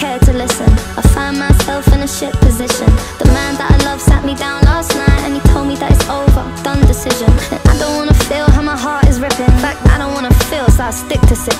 cared to listen. I find myself in a shit position. The man that I love sat me down last night and he told me that it's over, done decision. And I don't wanna feel how my heart is ripping. In fact, I don't wanna feel, so I stick to sit.